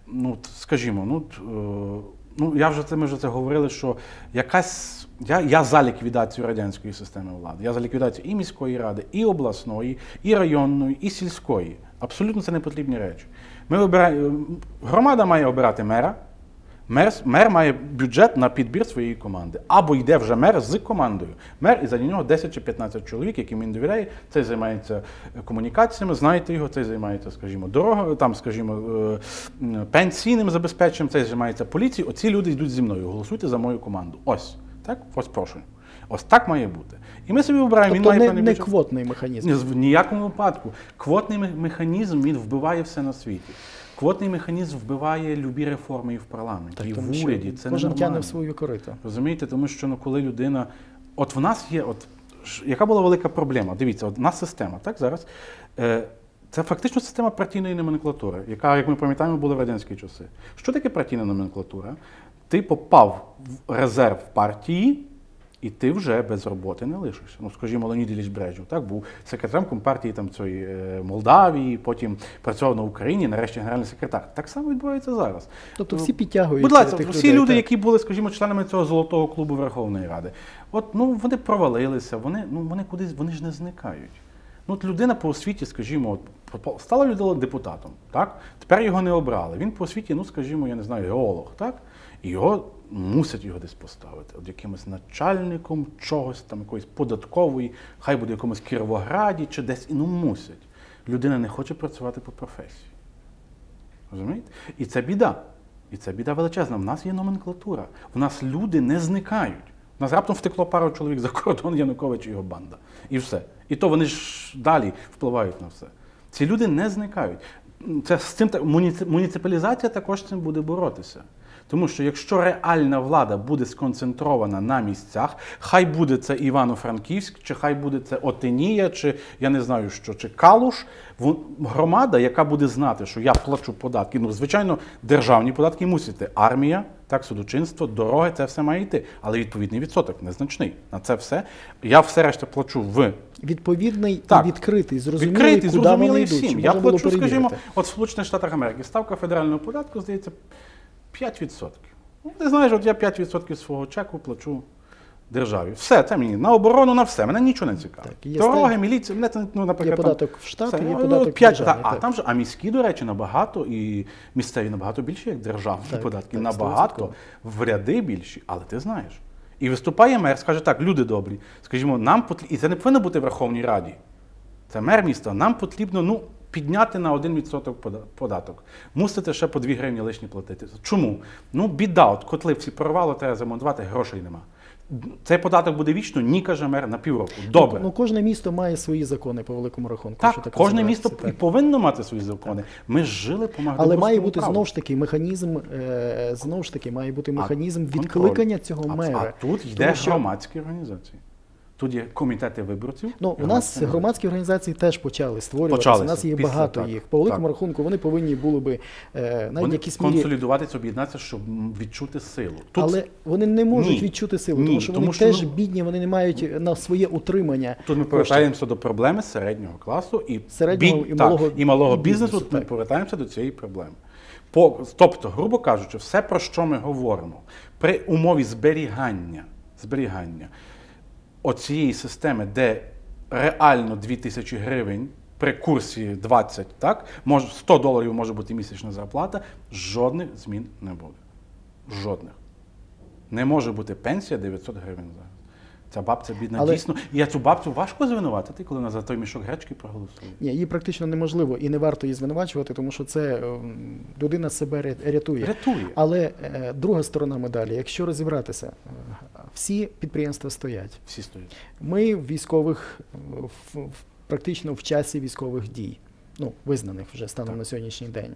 ну, скажімо, ну, е, ну я вже це ми вже це говорили, що якась. Я, я за ліквідацію радянської системи влади. Я за ліквідацію і міської ради, і обласної, і районної, і сільської. Абсолютно це не потрібні речі. Ми вибираємо, громада має обирати мера. Мер, мер має бюджет на підбір своєї команди. Або йде вже мер з командою. Мер і за нього 10 чи 15 чоловік, яким він довіряє. Цей займається е, комунікаціями, знаєте його, цей займається, скажімо, дорогою, там, скажімо, е, пенсійним забезпеченням, цей займається поліцією. Оці люди йдуть зі мною. Голосуйте за мою команду. Ось. Так? Ось прошу. Ось так має бути. І ми собі обираємо. Тобто він має не, не квотний механізм. Ні, в ніякому випадку. Квотний механізм він вбиває все на світі. Квотний механізм вбиває любі реформи і в парламенті, і тому в уряді. Це кожен тяне в свою корито. Розумієте, тому що ну, коли людина. От в нас є, от яка була велика проблема? Дивіться, от у нас система, так зараз. Е, це фактично система партійної номенклатури, яка, як ми пам'ятаємо, була в радянські часи. Що таке партійна номенклатура? Ти попав в резерв партії, і ти вже без роботи не лишишся. Ну, скажімо, Леонід Ілліч Брежнєв, так, був секретарем компартії там, цієї е, Молдавії, потім працював на Україні, нарешті генеральний секретар. Так само відбувається зараз. Тобто Ну, всі підтягують Будь ласка, всі людей, люди, так. які були, скажімо, членами цього золотого клубу Верховної Ради, от ну вони провалилися, вони ну вони кудись вони ж не зникають. Ну, от людина по освіті, скажімо, от, стала людина депутатом, так? Тепер його не обрали. Він по освіті, ну скажімо, я не знаю, геолог, так? Його мусять його десь поставити. От якимось начальником чогось, там якоїсь податкової, хай буде в якомусь Кіровограді чи десь, і ну мусять. Людина не хоче працювати по професії. Розумієте? І це біда. І це біда величезна. В нас є номенклатура. В нас люди не зникають. У нас раптом втекло пару чоловік за кордон Янукович і його банда. І все. І то вони ж далі впливають на все. Ці люди не зникають. Це з цим муніципалізація також з цим буде боротися. Тому що якщо реальна влада буде сконцентрована на місцях, хай буде це Івано-Франківськ, чи хай буде це Отинія, чи я не знаю що, чи Калуш, громада, яка буде знати, що я плачу податки. Ну, звичайно, державні податки мусять йти. Армія, так, судочинство, дороги, це все має йти. Але відповідний відсоток незначний. На це все. Я все решта плачу в Відповідний Так. і відкритий, зрозумілий, Відкритий, куди зрозумілий вони всім. щоб Я плачу, скажімо, от в Сполучених Штатах Америки ставка федерального податку, здається, 5%. Ну, ти знаєш, от я 5% свого чеку плачу державі. Все, це мені на оборону, на все. Мене нічого не цікавить. Так, є Дороги, стан- міліція, мене це, ну, Є наприклад, там податок в штат, все. є Ну, податок п'ять- державний. та, А так. там же, а міські, до речі, набагато, і місцеві набагато більші, як державні Так, податки. так, набагато, 100%. в ряди більші, але ти знаєш. І виступає мер, скаже так, люди добрі, скажімо, нам потрібно, і це не повинно бути в Верховній Раді. Це мер міста. Нам потрібно ну, підняти на 1% податок. Мусите ще по 2 гривні лишні платити. Чому? Ну, біда, от котли всі порвало, треба замонтувати, грошей нема. Цей податок буде вічно, ні, каже мер, на півроку. Добре. Ну, кожне місто має свої закони по великому рахунку. так, що таке кожне місто так. і повинно мати свої закони. Ми ж жили по Але має бути праву. знову ж таки механізм, е, знову ж таки, має бути А, механізм контроль. відкликання цього А- мера. А тут йде Тому що- громадські організації. Тут є комітети виборців. Ну, у нас громадські організації теж почали створюватися. У нас є після, багато так, їх. По великому так. рахунку вони повинні були би е, навіть Вони якісь мірі, консолідуватися, об'єднатися, щоб відчути силу. Тут але вони не можуть Ні. відчути силу, Ні, тому що тому вони що, теж бідні, вони не мають на своє утримання. Тут ми повертаємося до проблеми середнього класу і Середнього і малого- і малого і бізнесу. бізнесу, Ми повертаємося до цієї проблеми. По, тобто, грубо кажучи, все, про що ми говоримо, при умові зберігання, зберігання оцієї системи, де реально 2000 гривень при курсі 20, так, може, 100 доларів може бути місячна зарплата, жодних змін не буде. Жодних. Не може бути пенсія 900 гривень зараз. Ця бабця бідна Але- дійсно. І я цю бабцю важко звинуватити, коли вона за той мішок гречки проголосує. Ні, її практично неможливо і не варто її звинувачувати, тому що це ем, людина себе ря- рятує. Рятує. Але е, друга сторона медалі, якщо розібратися, е, всі підприємства стоять. Всі стоять. Ми в військових в, в- практично в часі військових дій, ну визнаних вже станом Так. на сьогоднішній день.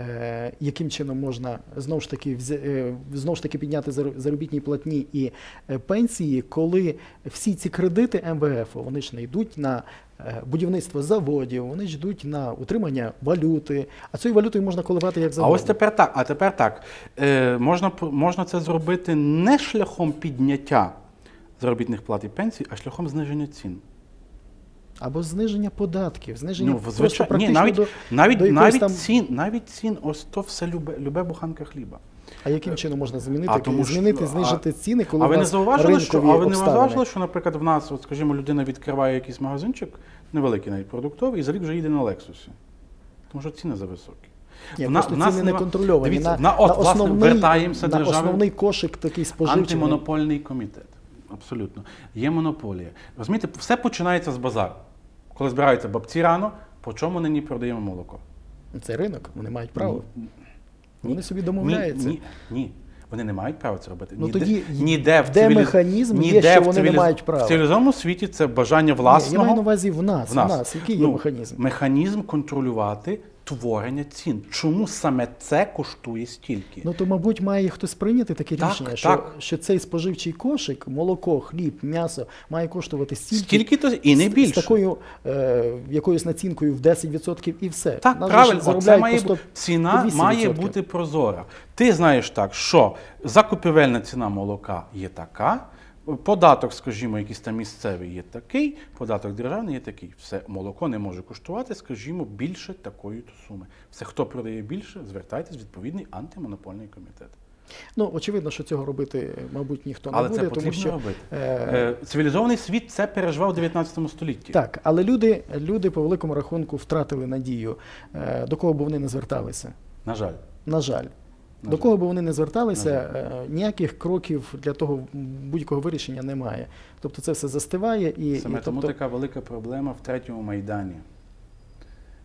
Е, яким чином можна знову ж таки е, знову ж таки підняти заробітні платні і е, пенсії, коли всі ці кредити МВФ вони ж не йдуть на будівництво заводів, вони ж йдуть на утримання валюти, а цією валютою можна коливати як А ось тепер так. А тепер так. Е, можна, можна це зробити не шляхом підняття заробітних плат і пенсій, а шляхом зниження цін. Або зниження податків, зниження Ну, просто звичайно, ні, навіть, до, навіть, до навіть, там- цін, навіть цін, ось то все любе, любе буханка хліба. А яким чином можна змінити, А тому що- змінити, а- знижити ціни, коли а ви не зауважили, що, а ви не зауважили, що, наприклад, в нас, от, скажімо, людина відкриває якийсь магазинчик, невеликий навіть продуктовий, і за рік вже їде на Лексусі. Тому що ціни зависокі. Ні, В на- просто в нас ціни не контрольовані. Дивіться, на, на- от, на основний, вертаємося на держави- основний кошик такий споживчий. Антимонопольний комітет. Абсолютно. Є монополія. Розумієте, все починається з базару. Коли збираються бабці рано, по чому нині продаємо молоко? Це ринок, вони мають право. Ні. Вони собі домовляються. Ні, ні, ні. Вони не мають права це робити. Ну, ніде, тоді ніде в де цивіліз- механізм є, що в цивіліз... не мають права? В цивілізованому світі це бажання Ні, власного. я маю на увазі в нас. в В нас. Який ну, є механізм? Механізм контролювати творення цін. Чому саме це коштує стільки? Ну то, мабуть, має хтось прийняти таке Так, рішення, що, так. що цей споживчий кошик, молоко, хліб, м'ясо має коштувати стільки. Стільки то і не більше. З такою е, якоюсь націнкою в 10% і все. Так, Нас правильно, ж це має бути ціна по 200%. має бути прозора. Ти знаєш так, що закупівельна ціна молока є така, податок, скажімо, якийсь там місцевий є такий, податок державний є такий. Все молоко не може коштувати, скажімо, більше такої суми. Все, хто продає більше, звертайтесь в відповідний антимонопольний комітет. Ну, очевидно, що цього робити, мабуть, ніхто Але не буде, це тому потрібно що робити. е, Е, Цивілізований світ це переживав у 19 столітті. так, але люди, люди по великому рахунку втратили надію, е, до кого б вони не зверталися. На жаль. На жаль. До кого б вони не зверталися, е, ніяких кроків для того будь-якого вирішення немає. Тобто це все застиває і, Саме і тому тобто, така велика проблема в третьому майдані.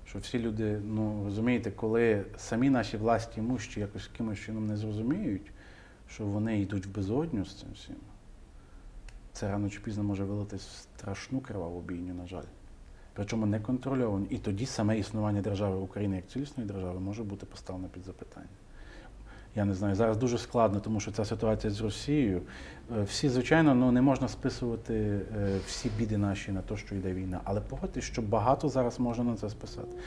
Що всі люди, ну розумієте, коли самі наші власті мущі якось якимось чином не зрозуміють, що вони йдуть в безодню з цим всім, це рано чи пізно може вилитись в страшну криваву бійню, на жаль. Причому неконтрольовані. І тоді саме існування держави України як цілісної держави може бути поставлено під запитання. Я не знаю, зараз дуже складно, тому що ця ситуація з Росією. е, Всі, звичайно, ну не можна списувати е, всі біди наші на те, що йде війна. Але погодьтесь, що багато зараз можна на це списати.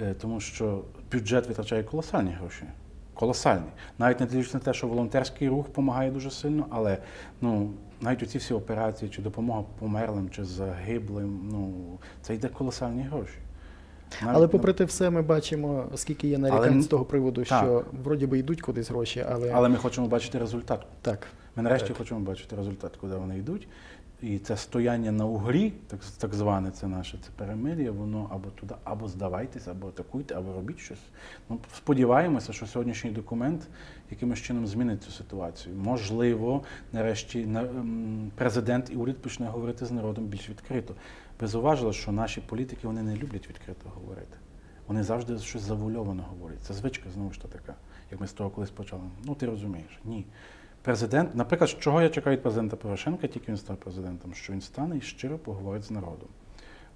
Е, Тому що бюджет витрачає колосальні гроші. Колосальні. Навіть не дивлячись на те, що волонтерський рух допомагає дуже сильно, але ну, навіть оці всі операції, чи допомога померлим, чи загиблим, ну, це йде колосальні гроші. Але попри те все, ми бачимо, скільки є Але нарікань н- з того приводу, так. що вроді би йдуть кудись гроші, але, але ми хочемо бачити результат. так. Ми нарешті Так. хочемо бачити результат, куди вони йдуть. І це стояння на угрі, так, так зване це наше це перемир'я, воно або туди, або здавайтесь, або атакуйте, або робіть щось. Ну, сподіваємося, що сьогоднішній документ якимось чином змінить цю ситуацію. Можливо, нарешті на- президент і уряд почне говорити з народом більш відкрито. Ви зауважили, що наші політики вони не люблять відкрито говорити. Вони завжди щось завульовано говорять. Це звичка знову ж така, як ми з того колись почали. Ну ти розумієш, ні. Президент, наприклад, чого я чекаю від президента Порошенка, тільки він став президентом, що він стане і щиро поговорить з народом.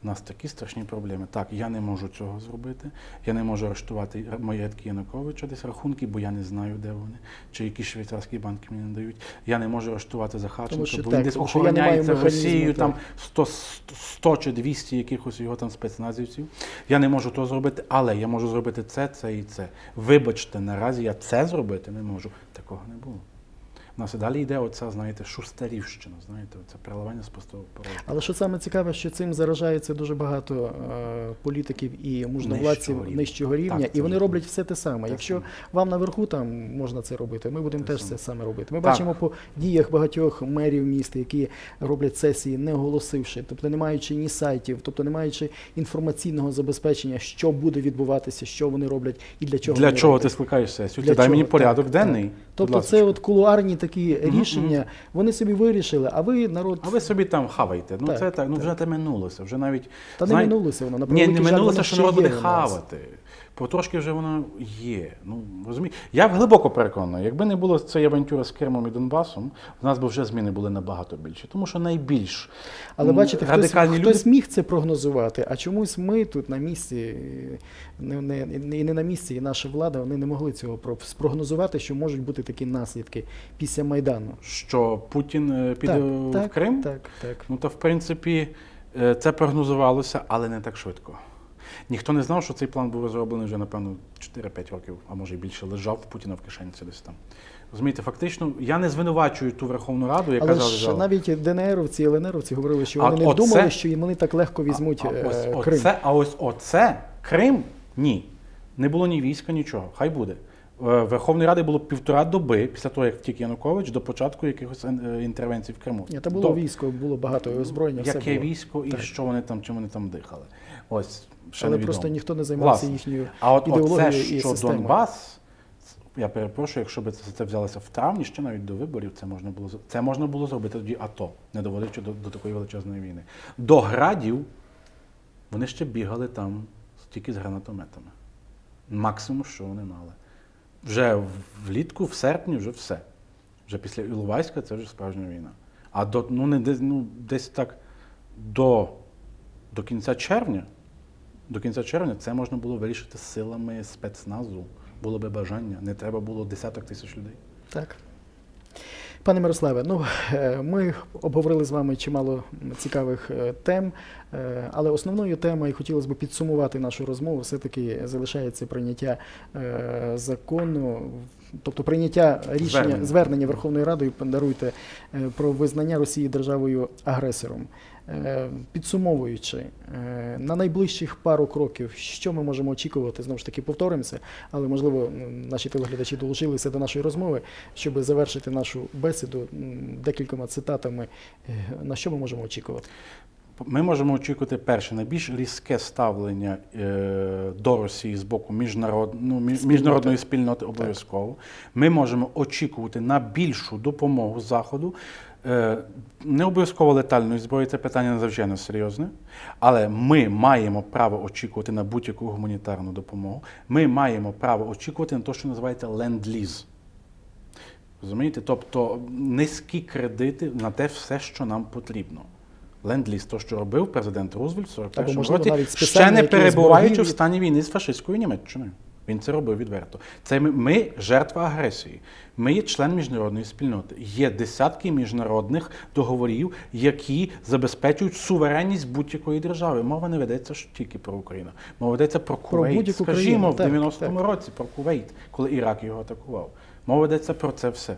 У нас такі страшні проблеми. Так, я не можу цього зробити. Я не можу арештувати маєтки Януковича десь рахунки, бо я не знаю, де вони, чи які швейцарські банки мені не дають. Я не можу арештувати Захарченка, бо так, він десь не маю охороняється Росією, там 100, 100 чи 200 якихось його там спецназівців. Я не можу того зробити, але я можу зробити це, це і це. Вибачте, наразі я це зробити не можу. Такого не було. Нас і далі йде оця, знаєте, шустерівщина, знаєте, це переливання з пустого порожнього. Але що саме цікаве, що цим заражається дуже багато е, політиків і можновладців Нижчого рівня. нижчого рівня, Так, і вони роблять все те саме. те Якщо саме. вам наверху там можна це робити, ми будемо Те теж саме. це саме робити. Ми Так. бачимо по діях багатьох мерів міст, які роблять сесії, не оголосивши, тобто не маючи ні сайтів, тобто не маючи інформаційного забезпечення, що буде відбуватися, що вони роблять і для чого Для вони чого роблять. ти скликаєш сесію? Для Ти дай мені порядок так. денний. будь Тобто це от кулуарні такі рішення, вони собі вирішили, а ви народ А ви собі там хавайте. Ну Так, це так, ну так. вже те минулося. Вже навіть та не знаєте, минулося воно. на Ні, не минулося, що народ буде хавати. Потрошки вже воно є. Ну розумієте? Я глибоко переконаний, якби не було цієї авантюри з Кримом і Донбасом, в нас би вже зміни були набагато більші. Тому що найбільш Але бачите, хтось, радикальні хтось люди. міг це прогнозувати, а чомусь ми тут на місці, не, не, не, і не на місці, і наша влада, вони не могли цього про- спрогнозувати, що можуть бути такі наслідки після Майдану. Що Путін е, піде так, в так, Крим? Так, так. Ну та в принципі е, це прогнозувалося, але не так швидко. Ніхто не знав, що цей план був розроблений вже, напевно, 4-5 років, а може і більше, лежав в Путіна в кишенці десь там. Розумієте, фактично, я не звинувачую ту Верховну Раду, яка Але ж навіть ДНРовці і ЛНРовці говорили, що А вони не оце- думали, що вони так легко візьмуть а, е, ось, Крим. Оце, а ось оце Крим ні. Не було ні війська, нічого. Хай буде. Е, Верховної Ради було півтора доби після того, як втік Янукович, до початку якихось е, інтервенцій в Криму. Ні, та було До- військо, було багато і озброєння, все Яке було. військо і що вони там, чим вони там дихали. Ось, ще Але невідомо. просто ніхто не займався Власне. їхньою А от ідеологією оце, і що системою. Донбас, я перепрошую, якщо б це, це взялося в травні, ще навіть до виборів, це можна було це можна було зробити тоді АТО, не доводячи до, до такої величезної війни. До градів вони ще бігали там тільки з гранатометами. Максимум, що вони мали. Вже влітку, в серпні, вже все. Вже після Іловайська це вже справжня війна. А до, ну, не, десь, ну, десь так до, до кінця червня до кінця червня це можна було вирішити силами спецназу. Було би бажання. Не треба було десяток тисяч людей. Так. Пане Мирославе, ну е, ми обговорили з вами чимало цікавих е, тем, е, але основною темою, і хотілося б підсумувати нашу розмову, все-таки залишається прийняття закону, тобто прийняття рішення Звернення. звернення Верховної Ради, даруйте, про визнання Росії державою агресором. Е, Підсумовуючи, е, на найближчих пару кроків, що ми можемо очікувати, знову ж таки повторимося, але можливо наші телеглядачі долучилися до нашої розмови, щоб завершити нашу бесіду декількома цитатами. Е, На що ми можемо очікувати? Ми можемо очікувати перше найбільш різке ставлення до Росії з боку міжнарод, ну, міжнародної спільноти обов'язково. Ми можемо очікувати на більшу допомогу Заходу. Е, не обов'язково летальної зброї, це питання надзвичайно серйозне. Але ми маємо право очікувати на будь-яку гуманітарну допомогу. Ми маємо право очікувати на те, що називається ленд-ліз. Розумієте? Тобто низькі кредити на те все, що нам потрібно. Ленд-ліз, то, що робив президент Рузвельт в 41 можливо, році, ще не перебуваючи в стані війни з фашистською Німеччиною. Він це робив відверто. Це ми, ми жертва агресії. Ми є член міжнародної спільноти. Є десятки міжнародних договорів, які забезпечують суверенність будь-якої держави. Мова не ведеться ж тільки про Україну. Мова ведеться про Кувейт. будь-яку Скажімо, країну. в Так, 90-му році про Кувейт, коли Ірак його атакував. Мова ведеться про це все.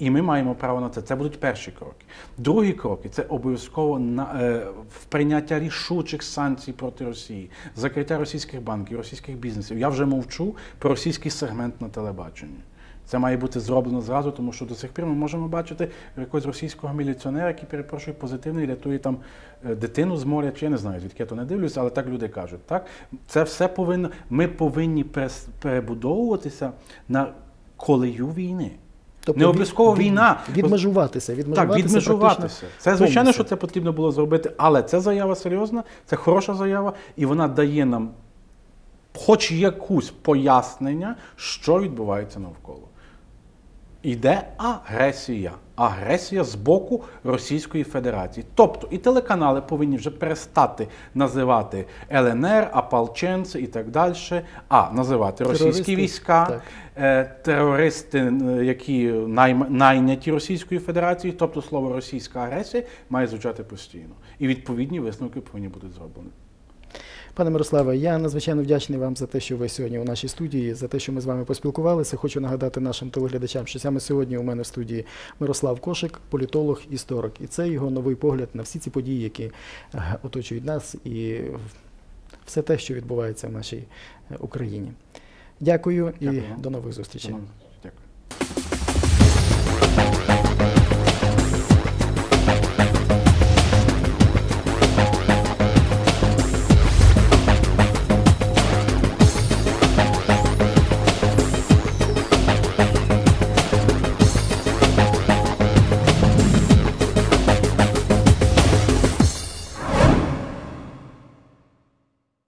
І ми маємо право на це. Це будуть перші кроки. Другі кроки це обов'язково на е, в прийняття рішучих санкцій проти Росії, закриття російських банків, російських бізнесів. Я вже мовчу про російський сегмент на телебаченні. Це має бути зроблено зразу, тому що до сих пір ми можемо бачити якогось російського міліціонера, який перепрошую позитивний, рятує там е, дитину з моря, чи я не знаю, звідки я то не дивлюся, але так люди кажуть. Так це все повинно. Ми повинні перебудовуватися на колею війни. Тобто Не обов'язково від- війна. Відмежуватися, відмежуватися, Так, відмежуватися. Це звичайно, повністю. що це потрібно було зробити, але ця заява серйозна, це хороша заява, і вона дає нам хоч якусь пояснення, що відбувається навколо. Іде агресія. Агресія з боку Російської Федерації. Тобто і телеканали повинні вже перестати називати ЛНР, ополченці і так далі, а називати російські Терористи, війська, так. е, терористи, які найняті Російською Федерацією, тобто слово російська агресія має звучати постійно. І відповідні висновки повинні бути зроблені. Пане Мирославе, я надзвичайно вдячний вам за те, що ви сьогодні у нашій студії, за те, що ми з вами поспілкувалися. Хочу нагадати нашим телеглядачам, що саме сьогодні у мене в студії Мирослав Кошик, політолог, історик. І це його новий погляд на всі ці події, які е, оточують нас, і все те, що відбувається в нашій е, Україні. Дякую і Дякую. до нових зустрічей.